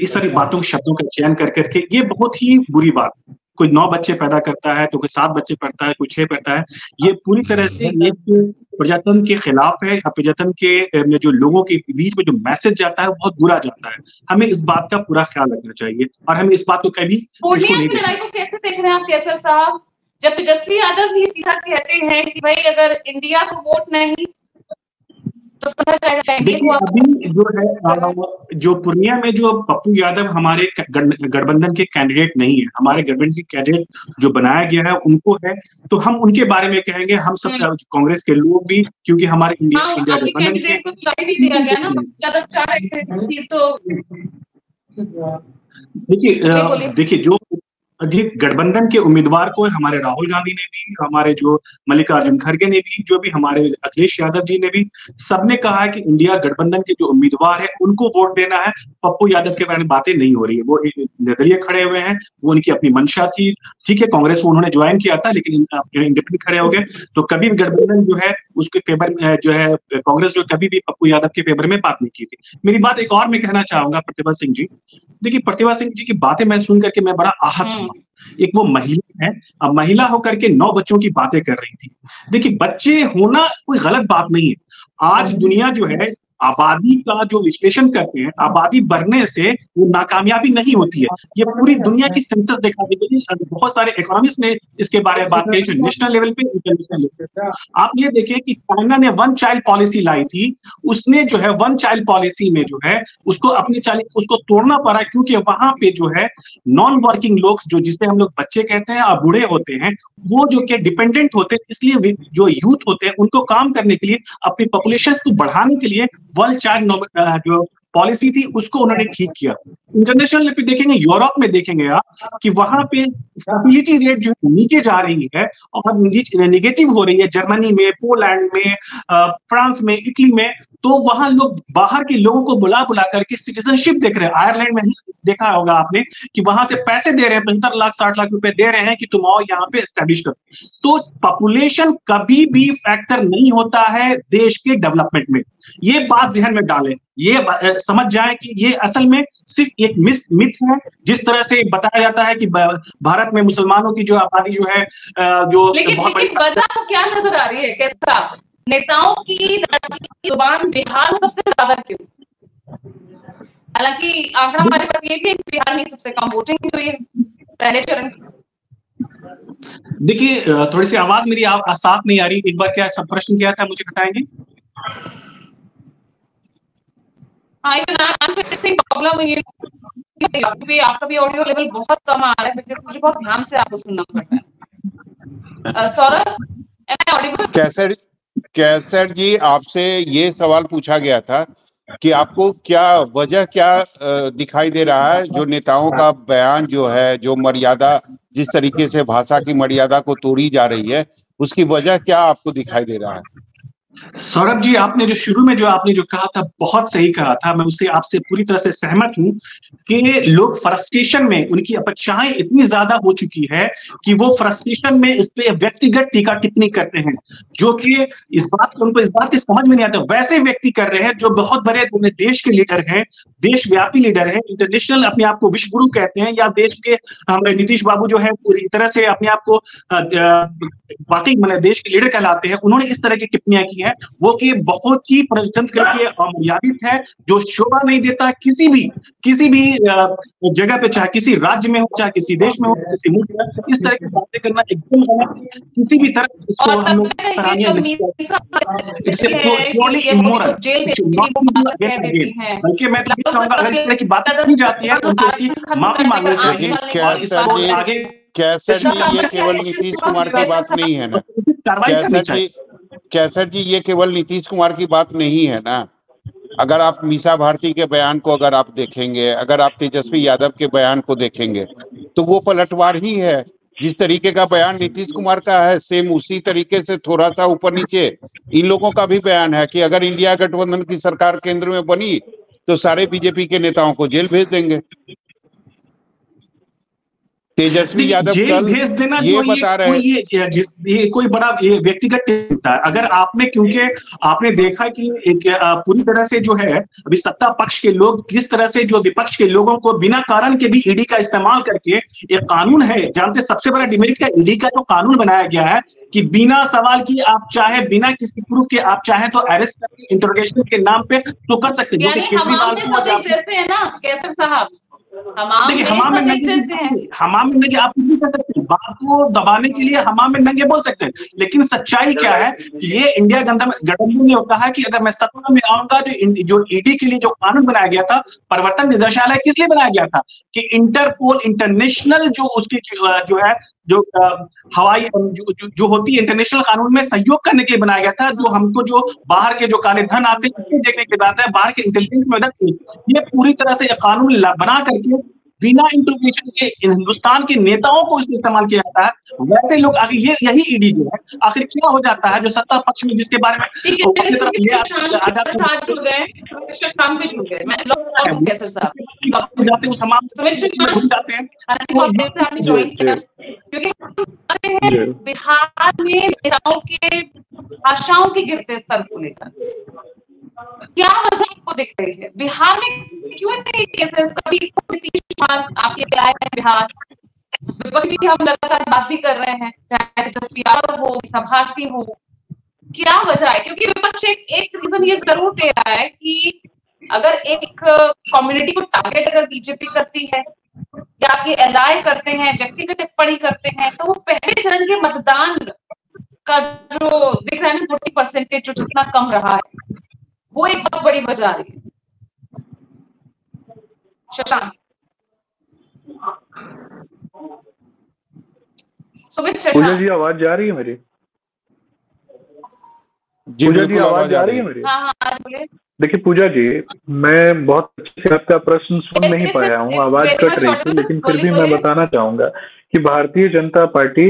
इस सारी बातों, शब्दों का चयन कर करके, ये बहुत ही बुरी बात। कोई नौ बच्चे पैदा करता है तो कोई सात बच्चे पढ़ता है कोई छह पढ़ता है। ये पूरी तरह से एक प्रजातंत्र के खिलाफ है या प्रजातंत्र के में जो लोगों के बीच में जो मैसेज जाता है वो बहुत बुरा जाता है। हमें इस बात का पूरा ख्याल रखना चाहिए और हमें इस बात को कभी लड़ाई को कैसे देख रहे हैं आप कैसर साहब? जब तेजस्वी यादव भी सीधा कहते हैं कि भाई अगर इंडिया को वोट नहीं तो समझ अभी जो है जो पूर्णिया में जो पप्पू यादव हमारे गठबंधन के कैंडिडेट नहीं है हमारे गठबंधन के कैंडिडेट जो बनाया गया है उनको है तो हम उनके बारे में कहेंगे हम सब हम्म। कांग्रेस के लोग भी क्योंकि हमारे इंडिया हाँ इंडिया गठबंधन तो देखिए। देखिए जो जी गठबंधन के उम्मीदवार को हमारे राहुल गांधी ने भी, हमारे जो मल्लिकार्जुन खड़गे ने भी, जो भी हमारे अखिलेश यादव जी ने भी, सबने कहा है कि इंडिया गठबंधन के जो उम्मीदवार है, उनको वोट देना है। पप्पू यादव के बारे में बातें नहीं हो रही है। वो निर्दलीय खड़े हुए हैं, वो उनकी अपनी मंशा थी। ठीक है, कांग्रेस को उन्होंने ज्वाइन किया था, लेकिन इंडिपेंडेंट खड़े हो गए। तो कभी गठबंधन जो है उसके फेवर में जो है कांग्रेस जो कभी भी पप्पू यादव के फेवर में बात नहीं की थी। मेरी बात एक और मैं कहना चाहूँगा प्रतिभा सिंह जी। देखिए प्रतिभा सिंह जी की बातें मैं सुन करके मैं बड़ा आहत हम्म। हुआ। एक वो महिला है अब महिला होकर के नौ बच्चों की बातें कर रही थी। देखिए बच्चे होना कोई गलत बात नहीं है। आज दुनिया जो है आबादी का जो विश्लेषण करते हैं, आबादी बढ़ने से वो नाकामयाबी नहीं होती है। ये पूरी दुनिया की सेंसस देखा गई बहुत सारे इकोनॉमिस्ट ने इसके बारे में बात कही नेशनल लेवल पे इंटरनेशनल लेवल पे। आप ये देखिए कि चाइना ने वन चाइल्ड पॉलिसी लाई थी, उसने जो है वन चाइल्ड पॉलिसी में जो है, उसको अपनी उसको तोड़ना पड़ा, क्योंकि वहाँ पे जो है नॉन वर्किंग लोग जो जिसे हम लोग बच्चे कहते हैं और बूढ़े होते हैं, वो जो कि डिपेंडेंट होते हैं, इसलिए जो यूथ होते हैं, उनको काम करने के लिए, अपनी पॉपुलेशन को बढ़ाने के लिए वन चाइल्ड जो पॉलिसी थी, उसको उन्होंने ठीक किया। इंटरनेशनल लेवल पे देखेंगे यूरोप में देखेंगे आप, कि वहाँ पे फर्टिलिटी रेट जो नीचे जा रही है, और निगेटिव हो रही है। जर्मनी में पोलैंड में फ्रांस में इटली में तो वहाँ लोग बाहर के लोगों को बुला बुला करके सिटीजनशिप देख रहे हैं। आयरलैंड में देखा होगा आपने कि वहाँ से पैसे दे रहे हैं पचहत्तर लाख साठ लाख रुपए दे रहे हैं कि तुम आओ यहाँ पे स्टैब्लिश करो। तो पॉपुलेशन कभी भी फैक्टर नहीं होता है देश के डेवलपमेंट में। ये बात जहन में डालें। ये समझ जाए कि ये असल में सिर्फ़ एक मिस मिथ है। जिस तरह से बताया जाता है कि भारत में मुसलमानों की जो आबादी जो है जो लेकिन बहुत लेकिन बड़ी क्या नज़र आ रही है? कैसा? नेताओं की ज़ुबान बिहार में सबसे ज़्यादा क्यों? हालाँकि आंकड़ा हमारे पास ये भी बिहार में सबसे कम वोटिंग हुई है पहले चरण। देखिए थोड़ी सी आवाज़ मेरी आ, आ, साफ़ नहीं आ रही। एक बार क्या सब प्रश्न क्या था मुझे बताएँगे? हाँ प्रॉब्लम आपका भी ऑडियो लेवल बहुत कम आ रहा है मुझे बहुत ध्यान से आपको सुनना पड़ता है। Saurabh am I audible Qaiser ji, आपसे ये सवाल पूछा गया था कि आपको क्या वजह, क्या दिखाई दे रहा है? जो नेताओं का बयान जो है, जो मर्यादा, जिस तरीके से भाषा की मर्यादा को तोड़ी जा रही है, उसकी वजह क्या आपको दिखाई दे रहा है? सौरभ जी, आपने जो शुरू में जो आपने जो कहा था, बहुत सही कहा था। मैं उससे आपसे पूरी तरह से सहमत हूँ कि लोग फ्रस्ट्रेशन में, उनकी अपेक्षाएँ इतनी ज़्यादा हो चुकी है कि वो फ्रस्ट्रेशन में इस पे व्यक्तिगत टीका टिप्पणी करते हैं, जो कि इस बात को, उनको इस बात की समझ में नहीं आता। वैसे व्यक्ति कर रहे हैं, जो बहुत बड़े अपने देश के लीडर हैं, देशव्यापी लीडर हैं इंटरनेशनल अपने आप को विश्व गुरु कहते हैं, या देश के हमारे नीतीश बाबू जो है, पूरी तरह से अपने आप को वाकई मैंने देश के लीडर कहलाते हैं, उन्होंने इस तरह की टिप्पणियाँ की हैं है वो कि बहुत ही प्रजातंत्र के मर्यादित है जो शोभा नहीं देता किसी भी किसी भी जगह पे चाहे किसी राज्य में हो चाहे किसी देश में हो किसी मुल्क में इस तरह की बातें करना एकदम किसी भी तरह इसको हम लोग बल्कि मैं तो चाहूँगा अगर इस तरह की बातें की जाती है तो उनको इसकी माफ़ी मांगनी चाहिए आगे कैसर जी ये केवल नीतीश कुमार की बात नहीं है ना। कैसर जी कैसर जी, ये केवल नीतीश कुमार की बात नहीं है ना। अगर आप मीसा भारती के बयान को अगर आप देखेंगे, अगर आप तेजस्वी यादव के बयान को देखेंगे तो वो पलटवार ही है। जिस तरीके का बयान नीतीश कुमार का है सेम उसी तरीके से थोड़ा सा ऊपर नीचे, इन लोगों का भी बयान है कि अगर इंडिया गठबंधन की सरकार केंद्र में बनी तो सारे बीजेपी के नेताओं को जेल भेज देंगे। तेजस्वी यादव कल भेज देना ये बता रहे हैं। ये, जिस ये कोई बड़ा ये व्यक्तिगत था अगर आपने क्योंकि आपने देखा कि एक पूरी तरह से जो है अभी सत्ता पक्ष के लोग किस तरह से जो विपक्ष के लोगों को बिना कारण के भी ईडी का इस्तेमाल करके एक कानून है जानते सबसे बड़ा डिमेरिट का ईडी का जो कानून बनाया गया है कि बिना सवाल की आप चाहे बिना किसी प्रूफ के आप चाहे तो अरेस्ट करके इंटरोगेशन के नाम पे तो कर सकते हैं। केजरीवाल देखिए हमाम में नंगे हमाम में नंगे आप कुछ भी कर सकते हैं बात को दबाने के लिए हमाम में नंगे बोल सकते हैं लेकिन सच्चाई क्या है कि ये इंडिया गठबंधन ने कहा कि अगर मैं सत्ता में आऊँगा तो जो ईडी के लिए जो कानून बनाया गया था परिवर्तन निदेशालय किस लिए बनाया गया था कि इंटरपोल इंटरनेशनल जो उसकी जो है जो हवाई जो, जो, जो होती है इंटरनेशनल कानून में सहयोग करने के लिए बनाया गया था जो हमको जो बाहर के जो काले धन आते हैं देखने के बाद बाहर के इंटेलिजेंस में मदद की ये पूरी तरह से कानून बना करके बिना इंट्रोगेशन के हिंदुस्तान के नेताओं को इसमें इस्तेमाल किया जाता है। वैसे लोग आगे ये यही ईडी जो है आखिर क्या हो जाता है जो सत्ता पक्ष में जिसके बारे में बिहार में नेताओं के भाषाओं के गिरते स्तर को लेकर। क्या वजह आपको दिख रही है? बिहार में क्यों इतने केसेस कभी आपके आए हैं बिहार। विपक्ष की हम लगातार बात भी कर रहे हैं, चाहे तेजस्वी यादव हो भारती हो। क्या वजह है? क्योंकि विपक्ष एक एक रीजन ये ज़रूर दे रहा है कि अगर एक कम्युनिटी को टारगेट अगर बीजेपी करती है, या आपके एलाय करते हैं, व्यक्तिगत टिप्पणी करते हैं तो वो पहले चरण के मतदान का जो दिख रहा है ना फोर्टी परसेंटेज जो जितना कम रहा है। वो एक बहुत बड़ी वजह आ रही है शशांक। पूजा जी आवाज़ जा रही है मेरी? पूजा जी आवाज़ जा रही है मेरी? हाँ हाँ देखिए पूजा जी मैं बहुत अच्छे से आपका प्रश्न सुन नहीं पाया हूँ आवाज़ कट रही थी लेकिन फिर भी मैं बताना चाहूँगा कि भारतीय जनता पार्टी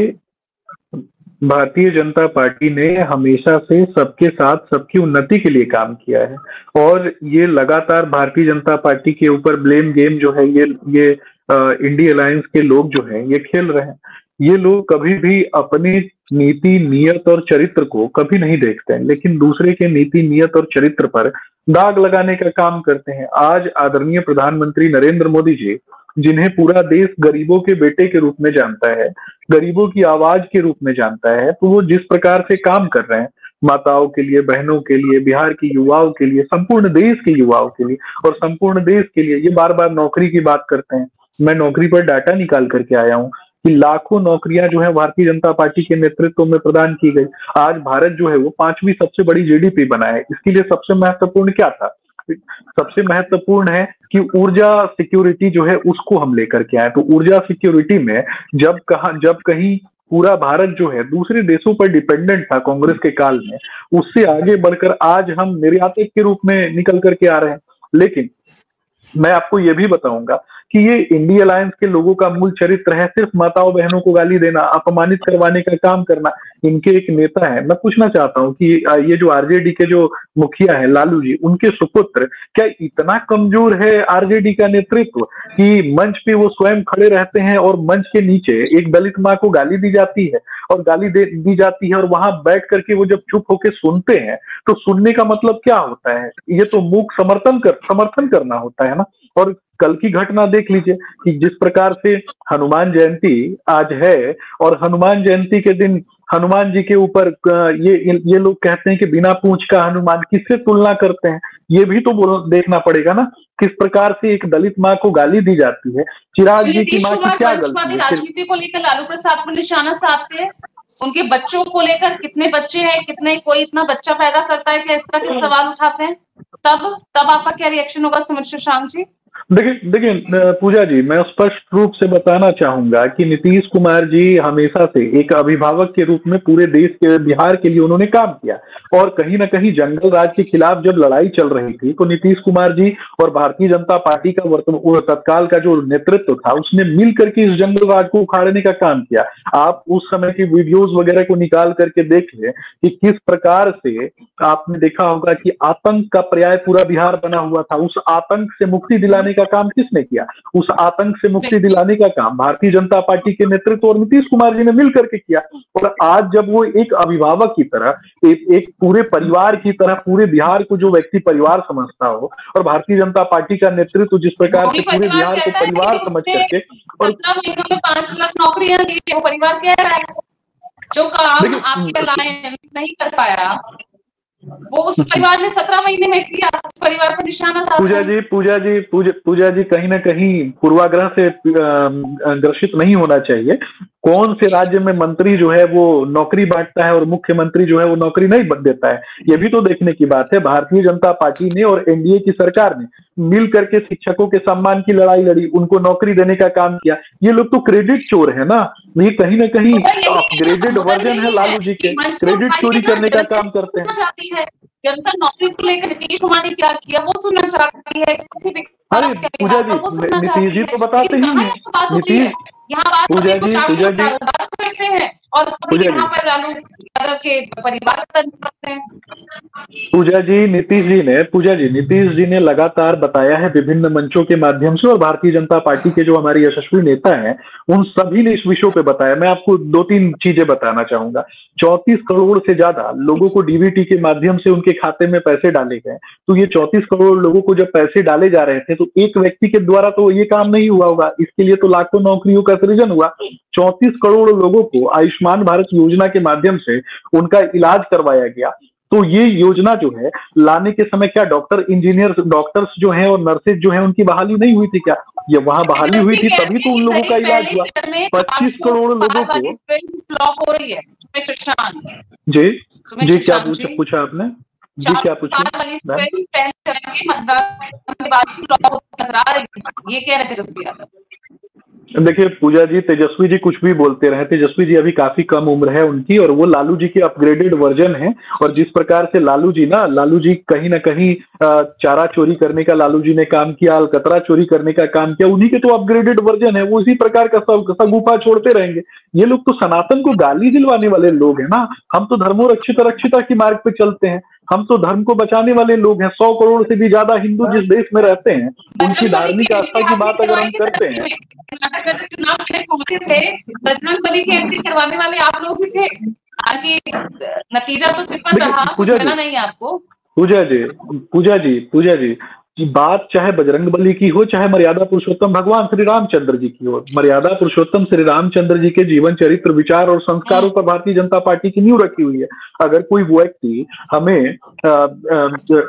भारतीय जनता पार्टी ने हमेशा से सबके साथ सबकी उन्नति के लिए काम किया है। और ये लगातार भारतीय जनता पार्टी के ऊपर ब्लेम गेम जो है, ये ये इंडिया अलायंस के लोग जो है, ये खेल रहे हैं। ये लोग कभी भी अपनी नीति, नियत और चरित्र को कभी नहीं देखते हैं, लेकिन दूसरे के नीति, नियत और चरित्र पर दाग लगाने का काम करते हैं। आज आदरणीय प्रधानमंत्री नरेंद्र मोदी जी, जिन्हें पूरा देश गरीबों के बेटे के रूप में जानता है गरीबों की आवाज़ के रूप में जानता है तो वो जिस प्रकार से काम कर रहे हैं, माताओं के लिए, बहनों के लिए, बिहार की युवाओं के लिए, संपूर्ण देश के युवाओं के लिए, और संपूर्ण देश के लिए, ये बार बार नौकरी की बात करते हैं। मैं नौकरी पर डाटा निकाल करके आया हूँ कि लाखों नौकरियाँ जो है, भारतीय जनता पार्टी के नेतृत्व में प्रदान की गई। आज भारत जो है, वो पांचवी सबसे बड़ी जीडीपी बना है। इसके लिए सबसे महत्वपूर्ण क्या था? सबसे महत्वपूर्ण है कि ऊर्जा सिक्योरिटी जो है उसको हम लेकर के आए। तो ऊर्जा सिक्योरिटी में जब कहा जब कहीं पूरा भारत जो है, दूसरे देशों पर डिपेंडेंट था कांग्रेस के काल में, उससे आगे बढ़कर आज हम निर्यातक के रूप में निकल करके आ रहे हैं। लेकिन मैं आपको यह भी बताऊँगा कि ये इंडिया अलायंस के लोगों का मूल चरित्र है, सिर्फ़ माताओं बहनों को गाली देना, अपमानित करवाने का काम करना, इनके एक नेता है। मैं पूछना चाहता हूँ कि ये जो आरजेडी के जो मुखिया है, लालू जी, उनके सुपुत्र, क्या इतना कमज़ोर है आरजेडी का नेतृत्व कि मंच पे वो स्वयं खड़े रहते हैं और मंच के नीचे एक दलित माँ को गाली दी जाती है और गाली दे, दी जाती है और वहाँ बैठ करके वो जब चुप होके सुनते हैं तो सुनने का मतलब क्या होता है? ये तो मूक समर्थन कर, समर्थन करना होता है ना? और कल की घटना देख लीजिए कि जिस प्रकार से हनुमान जयंती आज है और हनुमान जयंती के दिन हनुमान जी के ऊपर ये ये लोग कहते हैं कि बिना पूछ का हनुमान किससे तुलना करते हैं? ये भी तो बोल देखना पड़ेगा ना किस प्रकार से एक दलित माँ को गाली दी जाती है। चिराग जी की माँ की क्या गलती है? राजनीति को लेकर लालू प्रसाद को निशाना साधते हैं। उनके बच्चों को लेकर कितने बच्चे हैं कितने कोई इतना बच्चा पैदा करता है कि इस तरह के सवाल उठाते हैं? तब तब आपका क्या रिएक्शन होगा सुमित शशांक जी? देखिए देखिए पूजा जी, मैं स्पष्ट रूप से बताना चाहूँगा कि नीतीश कुमार जी हमेशा से एक अभिभावक के रूप में पूरे देश के, बिहार के लिए उन्होंने काम किया। और कहीं ना कहीं जंगल राज के खिलाफ जब लड़ाई चल रही थी तो नीतीश कुमार जी और भारतीय जनता पार्टी का वर्तमान तत्काल का जो नेतृत्व था, उसने मिल करके इस जंगल राज को उखाड़ने का काम किया। आप उस समय की वीडियोज़ वगैरह को निकाल करके देख ले कि किस प्रकार से आपने देखा होगा कि आतंक का पर्याय पूरा बिहार बना हुआ था। उस आतंक से मुक्ति दिलाने का काम किसने किया? उस आतंक से मुक्ति दिलाने का काम भारतीय जनता पार्टी के नेतृत्व और नीतीश कुमार जी ने मिल करके किया। और आज जब वो एक अभिभावक की तरह एक, एक पूरे परिवार की तरह पूरे बिहार को जो व्यक्ति परिवार समझता हो और भारतीय जनता पार्टी का नेतृत्व जिस प्रकार से पूरे बिहार को परिवार समझ करके और पाँच लाख नौकरियाँ परिवार कह रहा है जो काम आपके नहीं कर पाया वो उस परिवार ने सत्रह महीने में किया परिवार पर निशाना साधा पूजा जी पूजा जी, पूजा पूजा जी, कहीं ना कहीं पूर्वाग्रह से ग्रसित नहीं होना चाहिए। कौन से राज्य में मंत्री जो है वो नौकरी बांटता है और मुख्यमंत्री जो है वो नौकरी नहीं देता है? ये भी तो देखने की बात है। भारतीय जनता पार्टी ने और एनडीए की सरकार ने मिल करके शिक्षकों के सम्मान की लड़ाई लड़ी उनको नौकरी देने का काम किया। ये लोग तो क्रेडिट चोर है ना? ये कहीं ना कहीं अपग्रेडेड वर्जन है लालू जी के। क्रेडिट चोरी करने का काम करते हैं। जनता नौकरी को लेकर नीतीश कुमार ने क्या किया वो सुनना चाहती है। अरे पूजा जी नीतीश जी तो बताते ही नीतीश पूजा जी पूजा जी। और यहाँ पर लालू के परिवार पूजा जी नीतीश जी ने पूजा जी नीतीश जी ने लगातार बताया है विभिन्न मंचों के माध्यम से और भारतीय जनता पार्टी के जो हमारे यशस्वी नेता हैं उन सभी ने इस विषयों पे बताया। मैं आपको दो तीन चीज़ें बताना चाहूँगा। चौतीस करोड़ से ज़्यादा लोगों को डीबीटी के माध्यम से उनके खाते में पैसे डाले गए। तो ये चौतीस करोड़ लोगों को जब पैसे डाले जा रहे थे तो एक व्यक्ति के द्वारा तो ये काम नहीं हुआ होगा। इसके लिए तो लाखों नौकरियों का सृजन हुआ। चौतीस करोड़ लोगों को आयुष्मान भारत योजना के माध्यम से उनका इलाज करवाया गया तो ये योजना जो है लाने के समय क्या डॉक्टर इंजीनियर डॉक्टर्स जो हैं और नर्सेज जो हैं उनकी बहाली नहीं हुई थी क्या ये वहाँ बहाली हुई थी तभी तो उन लोगों का इलाज हुआ पच्चीस करोड़ लोगों को जी जी क्या पूछा आपने जी क्या पूछा ये कह रहे थे देखिए, पूजा जी, तेजस्वी जी कुछ भी बोलते रहे, तेजस्वी जी अभी काफ़ी कम उम्र है उनकी और वो लालू जी के अपग्रेडेड वर्जन है और जिस प्रकार से लालू जी ना, लालू जी कहीं ना कहीं चारा चोरी करने का लालू जी ने काम किया, अलकतरा चोरी करने का काम किया, उन्हीं के तो अपग्रेडेड वर्जन है, वो इसी प्रकार का सब सगुफा छोड़ते रहेंगे। ये लोग तो सनातन को गाली दिलवाने वाले लोग हैं ना, हम तो धर्मो रक्षित रक्षिता की मार्ग पे चलते हैं। हम तो धर्म को बचाने वाले लोग हैं। सौ करोड़ से भी ज़्यादा हिंदू जिस देश में रहते हैं उनकी धार्मिक आस्था की बात अगर हम करते हैं। करवाने वाले आप लोग भी थे नतीजा तो पूजा नहीं आपको? पूजा जी पूजा जी पूजा जी। कि बात चाहे बजरंग बली की हो चाहे मर्यादा पुरुषोत्तम भगवान श्री रामचंद्र जी की हो। मर्यादा पुरुषोत्तम श्री रामचंद्र जी के जीवन चरित्र विचार और संस्कारों पर भारतीय जनता पार्टी की नींव रखी हुई है। अगर कोई व्यक्ति हमें आ, आ,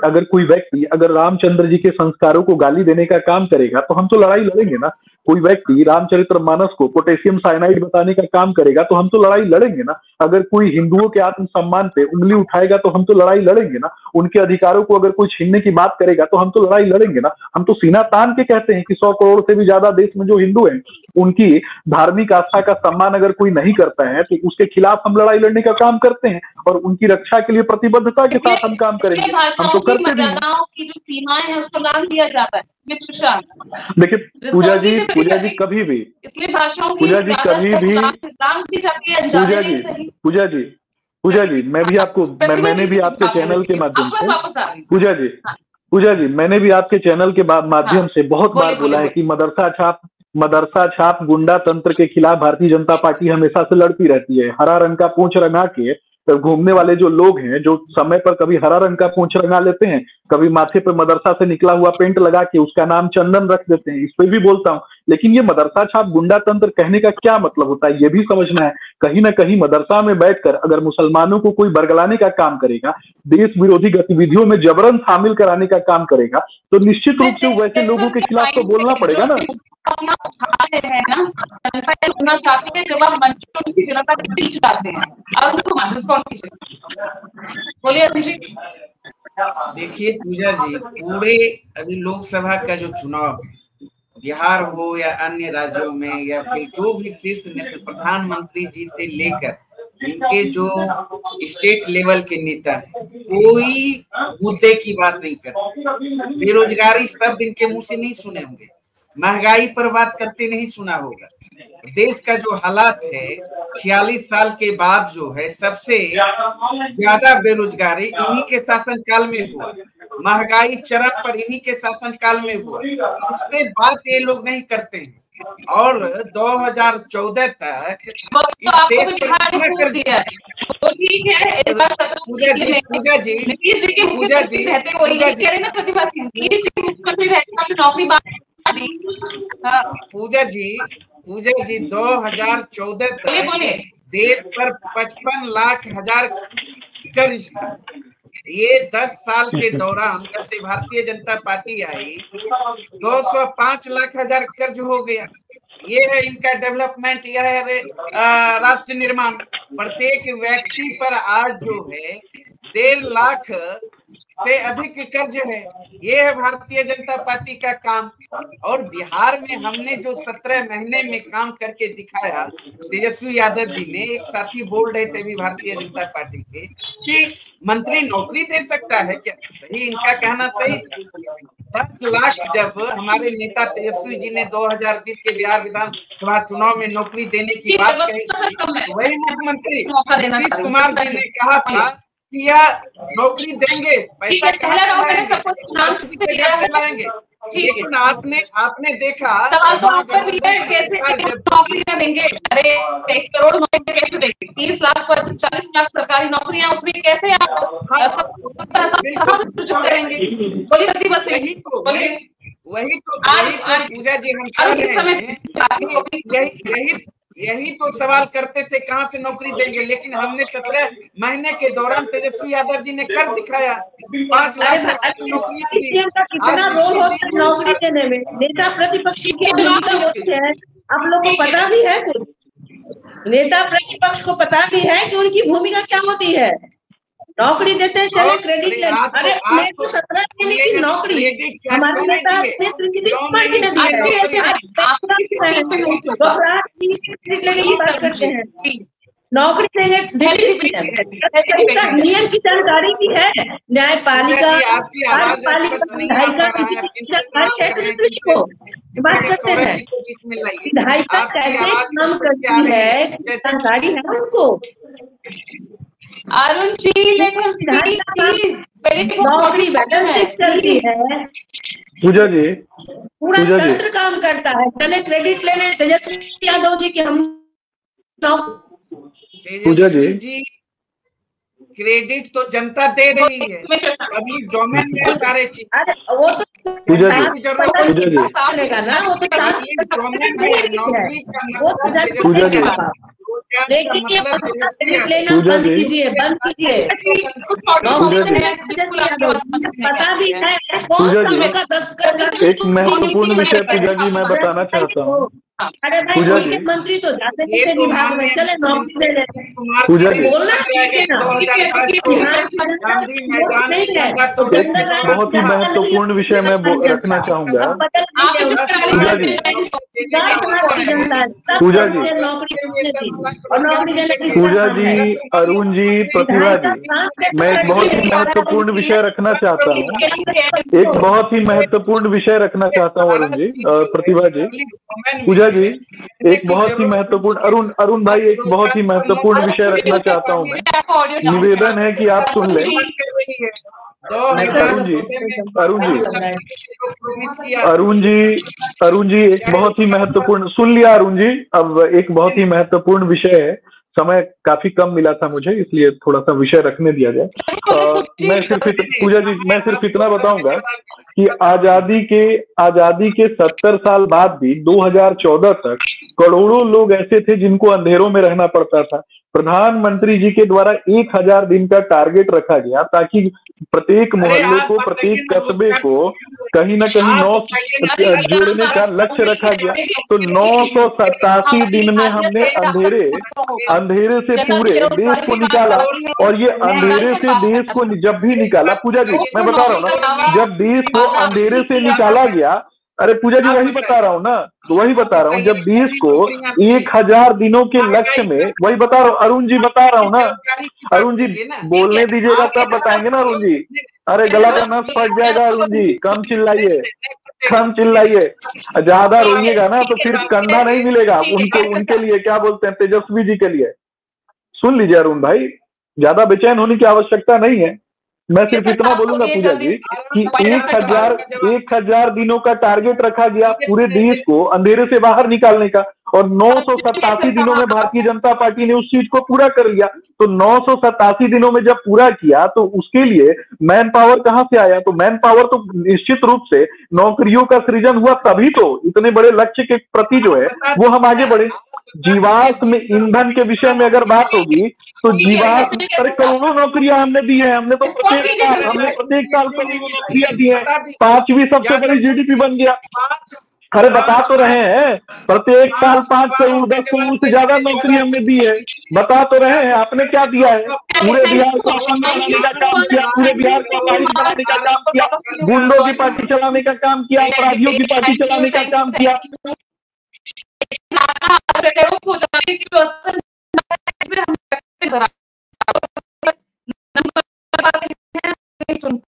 अगर कोई व्यक्ति अगर रामचंद्र जी के संस्कारों को गाली देने का काम करेगा तो हम तो लड़ाई लड़ेंगे ना। कोई व्यक्ति रामचरित्र मानस को पोटेशियम साइनाइड बताने का काम करेगा तो हम तो लड़ाई लड़ेंगे ना। अगर कोई हिंदुओं के आत्म सम्मान पे उंगली उठाएगा तो हम तो लड़ाई लड़ेंगे ना। उनके अधिकारों को अगर कोई छीनने की बात करेगा तो हम तो लड़ाई लड़ेंगे ना हम तो सीना तान के कहते हैं कि सौ करोड़ से भी ज़्यादा देश में जो हिंदू हैं उनकी धार्मिक आस्था का सम्मान अगर कोई नहीं करता है तो उसके खिलाफ हम लड़ाई लड़ने का काम करते हैं और उनकी रक्षा के लिए प्रतिबद्धता के साथ हम काम करेंगे। हम तो करते भी देखिए पूजा जी पूजा जी कभी भी पूजा जी कभी भी पूजा जी पूजा जी पूजा जी मैं भी आपको मैं, मैंने भी आपके चैनल के माध्यम से पूजा जी हाँ। पूजा जी मैंने भी आपके चैनल के माध्यम हाँ। से बहुत बार बोला है कि मदरसा छाप मदरसा छाप गुंडा तंत्र के खिलाफ भारतीय जनता पार्टी हमेशा से लड़ती रहती है हरा रंग का पूछ रंगा के तो घूमने वाले जो लोग हैं जो समय पर कभी हरा रंग का पूछ रंगा लेते हैं कभी माथे पे मदरसा से निकला हुआ पेंट लगा के उसका नाम चंदन रख देते हैं इस पर भी बोलता हूँ लेकिन ये मदरसा छाप गुंडा तंत्र कहने का क्या मतलब होता है ये भी समझना है कहीं ना कहीं मदरसा में बैठकर अगर मुसलमानों को कोई बरगलाने का काम करेगा देश विरोधी गतिविधियों में जबरन शामिल कराने का काम करेगा तो निश्चित रूप से वैसे लोगों के खिलाफ तो बोलना पड़ेगा ना देखिए पूजा जी, पूरे अभी लोकसभा का जो चुनाव है, बिहार हो या अन्य राज्यों में या फिर जो भी शीर्ष नेता, प्रधानमंत्री जी से लेकर इनके जो स्टेट लेवल के नेता है, कोई मुद्दे की बात नहीं करते। बेरोजगारी शब्द इनके मुँह से नहीं सुने होंगे। महँगाई पर बात करते नहीं सुना होगा। देश का जो हालात है छियालीस साल के बाद जो है सबसे ज़्यादा बेरोजगारी इन्हीं के शासन काल में हुआ। महँगाई चरम पर इन्हीं के शासन काल में हुआ। उस पर बात ये लोग नहीं करते हैं। और 2014 तक इस तो देश पर कितना कर्ज पूजा जी पूजा जी पूजा जी पूजा जी। पूजा जी पूजा जी 2014 तक देश पर 55 लाख हज़ार कर्ज था ये 10 साल के दौरान जब से भारतीय जनता पार्टी आई 205 लाख हज़ार कर्ज हो गया। ये है इनका डेवलपमेंट यह है राष्ट्र निर्माण। प्रत्येक व्यक्ति पर आज जो है डेढ़ लाख से अधिक कर्ज है। ये है भारतीय जनता पार्टी का काम। और बिहार में हमने जो सत्रह महीने में काम करके दिखाया तेजस्वी यादव जी ने एक साथी बोल रहे थे भी भारतीय जनता पार्टी के कि मंत्री नौकरी दे सकता है क्या? सही इनका कहना सही दस लाख जब हमारे नेता तेजस्वी जी ने 2020 के बिहार विधानसभा चुनाव में नौकरी देने की बात कही वही मुख्यमंत्री नीतीश कुमार जी ने कहा था कि यह नौकरी देंगे पैसा चलाएँगे लेकिन आपने आपने देखा सवाल तो आप पर भी है कैसे नौकरी देंगे अरे एक करोड़ नौकरी कैसे देंगे। तीस लाख पर चालीस लाख सरकारी नौकरियाँ उसमें कैसे आप बस वही तो वही तो पूजा जी हम कह रहे हैं। यही यही तो सवाल करते थे कहाँ से नौकरी देंगे? लेकिन हमने सत्रह महीने के दौरान तेजस्वी यादव जी ने कर दिखाया। पाँच लाख नौकरियाँ कितना रोल होता है नौकरी देने में? नेता प्रतिपक्षी के है। आप लोग को पता भी है कुछ? नेता प्रतिपक्ष को पता भी है कि उनकी भूमिका क्या होती है? नौकरी देते हैं चले क्रेडिट ले अरे मैं तो सत्रह महीने की नौकरी हमारे नेता अपने नीतीश पार्टी ने दी बात करते हैं नौकरी देंगे नियम की जानकारी भी है न्यायपालिका को बात करते हैं विधायिका कैसे काम करती है जानकारी है उनको अरुण जी नौकरी चलती है। पूजा जी। पूरा तंत्र काम करता है। चले क्रेडिट लेने तेजस्वी यादव जी के हम पूजा जी। क्रेडिट तो जनता दे रही है। अभी डोमेन में सारे चीज़। वो तो पूजा जी। पूजा जी। ना वो तो डोमेन में नौकरी का वो तो पूजा जी। लेकिन ये बंद कीजिए बंद कीजिए। पता भी है। एक महत्वपूर्ण विषय पूजा जी मैं बताना चाहता हूँ। अरे भाई कोई मंत्री तो जाते थे विभाग में? चले नौकरी ले लेते पूजा जी बोलना बहुत ही महत्वपूर्ण विषय मैं रखना चाहूँगा। पूजा जी। पूजा जी। पूजा जी। अरुण जी प्रतिभा जी। मैं एक बहुत ही महत्वपूर्ण विषय रखना चाहता हूँ। एक बहुत ही महत्वपूर्ण विषय रखना चाहता हूँ अरुण जी प्रतिभा जी। पूजा जी एक बहुत ही महत्वपूर्ण अरुण अरुण भाई एक बहुत ही महत्वपूर्ण विषय रखना चाहता हूँ मैं। निवेदन है कि आप सुन लें। अरुण जी। अरुण जी। अरुण जी अरुण जी एक बहुत ही महत्वपूर्ण सुन लिया अरुण जी अब एक बहुत ही महत्वपूर्ण विषय है। समय काफ़ी कम मिला था मुझे इसलिए थोड़ा सा विषय रखने दिया जाए। मैं सिर्फ़ पूजा जी मैं सिर्फ़ इतना बताऊँगा कि आज़ादी के आज़ादी के सत्तर साल बाद भी 2014 तक करोड़ों लोग ऐसे थे जिनको अंधेरों में रहना पड़ता था। प्रधानमंत्री जी के द्वारा एक हज़ार दिन का टारगेट रखा गया ताकि प्रत्येक मोहल्ले को प्रत्येक कस्बे को कहीं ना कहीं नौ जोड़ने का लक्ष्य रखा गया। तो नौ सौ सतासी दिन में हमने अंधेरे अंधेरे से पूरे देश को निकाला और ये अंधेरे से देश को जब भी निकाला पूजा जी मैं बता रहा हूँ ना जब देश को अंधेरे से निकाला गया अरे पूजा जी वही बता रहा हूँ ना तो वही बता रहा हूँ जब देश को एक हज़ार दिनों के लक्ष्य में वही बता रहा हूँ अरुण जी बता रहा हूँ ना अरुण जी बोलने दीजिएगा तब बताएँगे ना अरुण जी। अरे गला का नस फट जाएगा अरुण जी कम चिल्लाइए कम चिल्लाइए। ज़्यादा रोइएगा ना तो फिर कंधा नहीं मिलेगा उनके उनके लिए क्या बोलते हैं तेजस्वी जी के लिए। सुन लीजिए अरुण भाई ज़्यादा बेचैन होने की आवश्यकता नहीं है। मैं सिर्फ़ इतना बोलूँगा पूजा जी कि एक हज़ार एक हज़ार दिनों का टारगेट रखा गया पूरे देश को अंधेरे से बाहर निकालने का और नौ सौ सतासी दिनों में भारतीय जनता पार्टी ने उस चीज़ को पूरा कर लिया। तो नौ सौ सतासी दिनों में जब पूरा किया तो उसके लिए मैन पावर कहाँ से आया? तो मैन पावर तो निश्चित रूप से नौकरियों का सृजन हुआ तभी तो इतने बड़े लक्ष्य के प्रति जो है वो हम आगे बढ़े। जीवाश्म ईंधन के विषय में अगर बात होगी तो जीवाश्म अरे करोड़ों नौकरियाँ हमने दी है हमने तो प्रत्येक साल हमने प्रत्येक साल करोड़ों नौकरियाँ दी है। पांचवी सबसे बड़ी जीडीपी बन गया। अरे बता तो रहे हैं प्रत्येक साल पाँच करोड़ दस करोड़ से ज़्यादा नौकरी हमने दी है। बता तो रहे हैं आपने क्या दिया है? पूरे बिहार को बनाने का काम किया पूरे बिहार को बनाने का काम किया गुंडों की पार्टी चलाने का काम किया अपराधियों की पार्टी चलाने का काम किया। अटैक हो जाने की पर्सन नंबर सुन